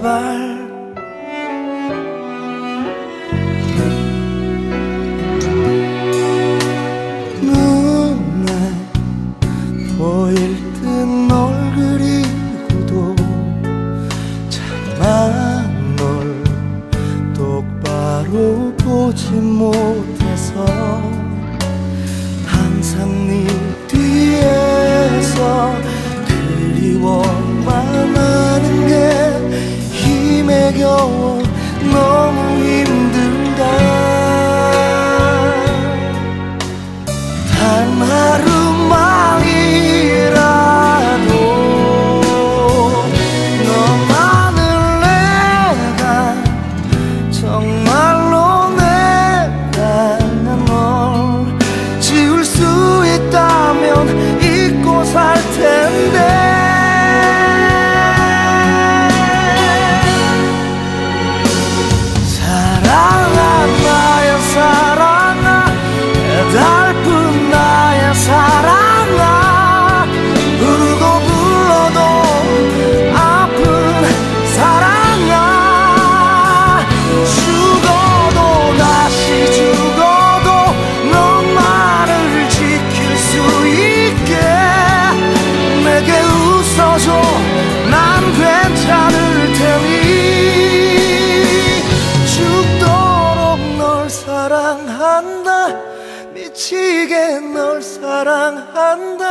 제발. I'm 미치게 널 사랑한다.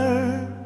her